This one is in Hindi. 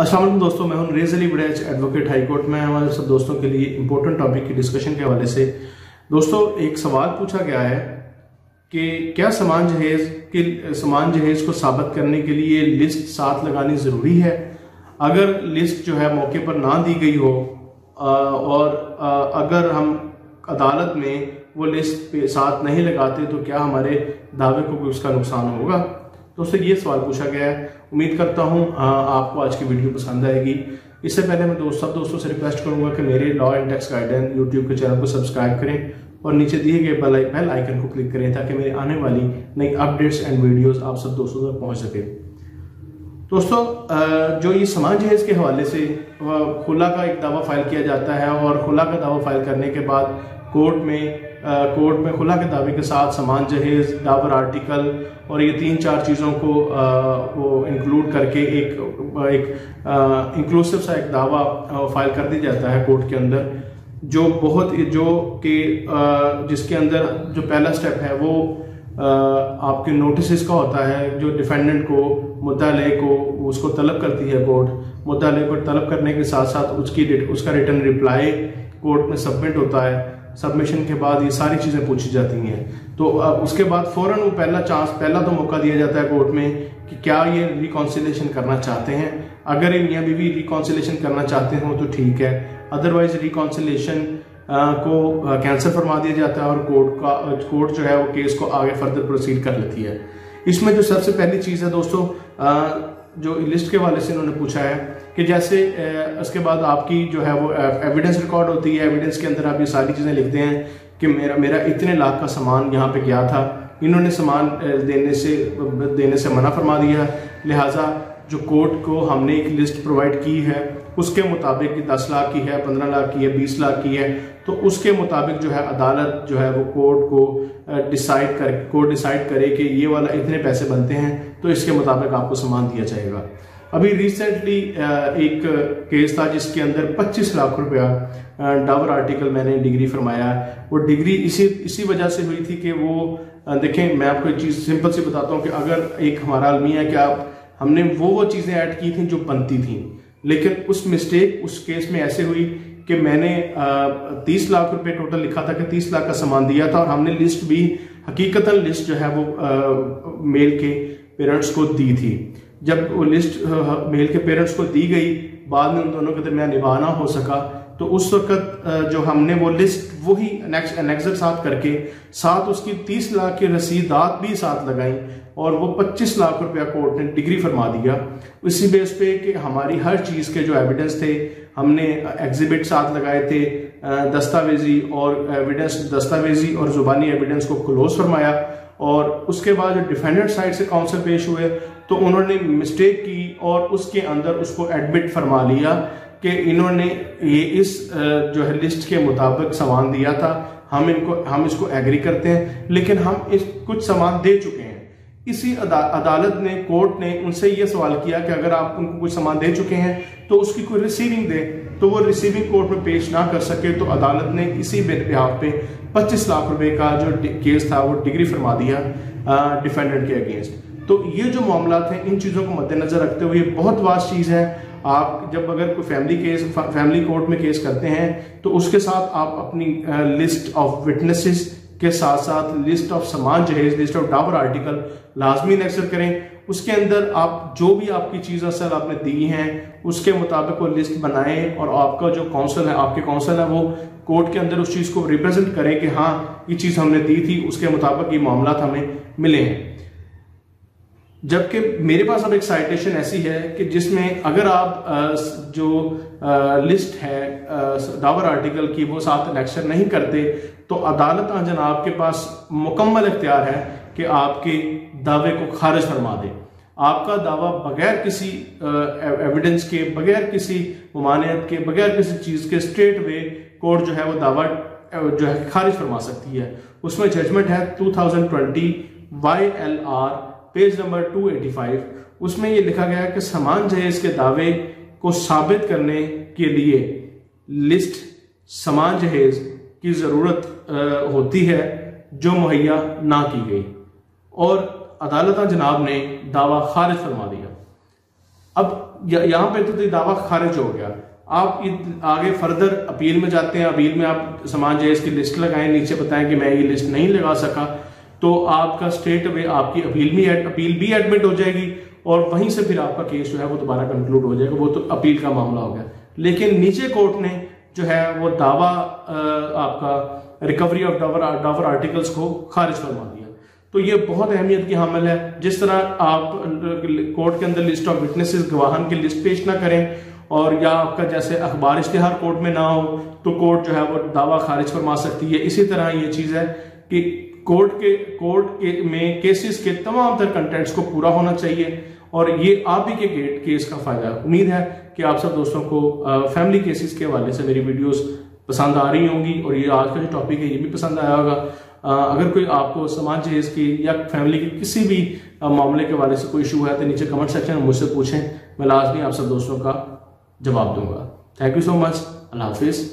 असलम दोस्तों, मैं हूँ रेज अली बड़ैच एडवोकेट हाई कोर्ट में। हमारे सब दोस्तों के लिए इंपॉर्टेंट टॉपिक की डिस्कशन के हवाले से। दोस्तों, एक सवाल पूछा गया है कि क्या समान जहेज के, समान जहेज को साबित करने के लिए लिस्ट साथ लगानी ज़रूरी है? अगर लिस्ट जो है मौके पर ना दी गई हो और अगर हम अदालत में वो लिस्ट साथ नहीं लगाते तो क्या हमारे दावे को भी उसका नुकसान होगा? दोस्तों ये सवाल पूछा गया है। उम्मीद करता हूँ आपको आज की वीडियो पसंद आएगी। इससे पहले मैं दोस्त, सब दोस्तों से रिक्वेस्ट करूँगा कि मेरे law and tax guidance YouTube के चैनल को सब्सक्राइब करें और नीचे दिए गए बेल बेल आइकन को क्लिक करें ताकि मेरे आने वाली नई अपडेट्स एंड वीडियोस आप सब दोस्तों तक पहुँच सके। दोस्तों जो ये समाज है, इसके हवाले से खुला का एक दावा फ़ाइल किया जाता है और खुला का दावा फ़ाइल करने के बाद कोर्ट में कोर्ट में खुला के दावे के साथ समान जहेज डाबर आर्टिकल और ये तीन चार चीज़ों को आ, वो इंक्लूड करके एक एक इंक्लूसिव सा एक दावा फ़ाइल कर दिया जाता है कोर्ट के अंदर जो बहुत जो कि जिसके अंदर जो पहला स्टेप है वो आ, आपके नोटिस का होता है जो डिफेंडेंट को मुद्दा को उसको तलब करती है कोर्ट मुद्दा को तलब करने के साथ साथ उसकी उसका रिटर्न रिप्लाई कोर्ट में सबमिट होता है। सबमिशन के बाद ये सारी चीज़ें पूछी जाती हैं। तो उसके बाद फ़ौरन वो पहला चांस पहला तो मौका दिया जाता है कोर्ट में कि क्या ये रिकॉन्सिलेशन करना चाहते हैं। अगर ये मियाँ बीवी रिकॉन्सिलेशन करना चाहते हो तो ठीक है। अदरवाइज़ रिकॉन्सिलेशन को कैंसिल फरमा दिया जाता है और कोर्ट का कोर्ट जो है वो केस को आगे फर्दर प्रोसीड कर लेती है। इसमें जो सबसे पहली चीज़ है दोस्तों जो लिस्ट के वाले से इन्होंने पूछा है कि जैसे उसके बाद आपकी जो है वो एविडेंस रिकॉर्ड होती है एविडेंस के अंदर आप ये सारी चीज़ें लिखते हैं कि मेरा मेरा इतने लाख का सामान यहाँ पे गया था। इन्होंने सामान देने से देने से मना फरमा दिया। लिहाजा जो कोर्ट को हमने एक लिस्ट प्रोवाइड की है, उसके मुताबिक दस लाख की है, पंद्रह लाख की है, बीस लाख की है तो उसके मुताबिक जो है अदालत जो है वो कोर्ट को डिसाइड कर, कोर्ट डिसाइड करे कि ये वाला इतने पैसे बनते हैं तो इसके मुताबिक आपको सामान दिया जाएगा। अभी रिसेंटली एक केस था जिसके अंदर 25 लाख रुपया डावर आर्टिकल मैंने डिग्री फरमाया। वो डिग्री इसी इसी वजह से हुई थी कि वो देखें, मैं आपको एक चीज़ सिंपल सी बताता हूँ कि अगर एक हमारा अलमिया है कि आप हमने वो वो चीज़ें ऐड की थी जो बनती थी। लेकिन उस मिस्टेक उस केस में ऐसे हुई कि मैंने तीस लाख रुपए टोटल लिखा था कि तीस लाख का सामान दिया था और हमने लिस्ट भी हकीकता लिस्ट जो है वो आ, मेल के पेरेंट्स को दी थी। जब वो लिस्ट मेल के पेरेंट्स को दी गई बाद में उन दोनों के दरमियान निभाना हो सका तो उस वक्त जो हमने वो लिस्ट वही एनेक्सर साथ करके, साथ उसकी तीस लाख की रसीदात भी साथ लगाई और वो पच्चीस लाख रुपया कोर्ट ने डिग्री फरमा दिया। इसी बेस पे कि हमारी हर चीज़ के जो एविडेंस थे, हमने एग्जिबिट साथ लगाए थे दस्तावेजी और एविडेंस दस्तावेजी और जुबानी एविडेंस को क्लोज फरमाया और उसके बाद जो डिफेंडेंट साइड से काउंसिल पेश हुए तो उन्होंने मिस्टेक की और उसके अंदर उसको एडमिट फरमा लिया। कि इन्होंने ये इस जो है लिस्ट के मुताबिक सामान दिया था। हम इनको हम इसको एग्री करते हैं लेकिन हम इस कुछ सामान दे चुके हैं। इसी अदा, अदालत ने कोर्ट ने उनसे ये सवाल किया कि अगर आप उनको कुछ सामान दे चुके हैं तो उसकी कोई रिसीविंग दे तो वो रिसीविंग कोर्ट में पेश ना कर सके तो अदालत ने इसी बिहाफ पे 25 लाख रुपए का जो केस था वो डिग्री फरमा दिया डिफेंडेंट के अगेंस्ट तो ये जो मामला थे इन चीज़ों को मद्देनजर रखते हुए बहुत वास्ट चीज़ है। आप जब अगर कोई फैमिली केस फैमिली कोर्ट में केस करते हैं तो उसके साथ आप अपनी लिस्ट ऑफ़ विटनेसेस के साथ साथ लिस्ट ऑफ़ समान जहेज लिस्ट ऑफ़ डावर आर्टिकल लाजमी नेक्सर करें। उसके अंदर आप जो भी आपकी चीज़ असल आपने दी हैं, उसके मुताबिक वो लिस्ट बनाएँ और आपका जो काउंसिल है, आपके काउंसिल है, वो कोर्ट के अंदर उस चीज़ को रिप्रेजेंट करें कि हाँ ये चीज़ हमने दी थी, उसके मुताबिक ये मामला हमें मिले हैं। जबकि मेरे पास अब एक साइटेशन ऐसी है कि जिसमें अगर आप जो लिस्ट है दावर आर्टिकल की, वो साथ इलेक्शन नहीं करते तो अदालत जनाब के पास मुकम्मल इख्तियार है कि आपके दावे को खारिज फरमा दे। आपका दावा बगैर किसी एविडेंस के, बगैर किसी ममानियत के, बगैर किसी चीज़ के स्ट्रेट वे कोर्ट जो है वो दावा जो है खारिज फरमा सकती है। उसमें जजमेंट है 2020 Y L R page number 285 उसमें ये लिखा गया कि समान जहेज के दावे को साबित करने के लिए लिस्ट समान जहेज की ज़रूरत होती है जो मुहैया ना की गई। और अदालत जनाब ने दावा खारिज फरमा दिया। अब यहाँ पे तो दावा खारिज हो गया। आप आगे फर्दर अपील में जाते हैं, अपील में आप समान जहेज की लिस्ट लगाएँ, नीचे बताएँ कि मैं ये लिस्ट नहीं लगा सका। तो आपका स्टेट वे आपकी अपील भी अपील भी एडमिट हो जाएगी और वहीं से फिर आपका केस जो है वो दोबारा कंक्लूड हो जाएगा। वो तो अपील का मामला हो गया। लेकिन नीचे कोर्ट ने जो है वो दावा आपका recovery of dower dower articles को खारिज करवा दिया। तो ये बहुत अहमियत की हामिल है। जिस तरह आप कोर्ट के अंदर लिस्ट ऑफ़ विटनेसेस गवाहन की लिस्ट पेश ना करें और या आपका जैसे अखबार इश्तेहार कोर्ट में ना हो तो कोर्ट जो है वो दावा खारिज फरमा सकती है। इसी तरह ये चीज़ है कि कोर्ट के कोर्ट के, में केसेस के तमाम तर कंटेंट्स को पूरा होना चाहिए। और ये आप ही के गेट केस का फ़ायदा है। उम्मीद है कि आप सब दोस्तों को फैमिली केसेस के हवाले से मेरी वीडियोस पसंद आ रही होंगी और ये आज का जो टॉपिक है, ये भी पसंद आया होगा। अगर कोई आपको समाज जहेज की या फैमिली के किसी भी मामले के हवाले से कोई इशू है तो नीचे कमेंट सेक्शन में मुझसे पूछें। मैं लाजमी आप सब दोस्तों का जवाब दूँगा। थैंक यू सो मच अल्लाह हाफिज़।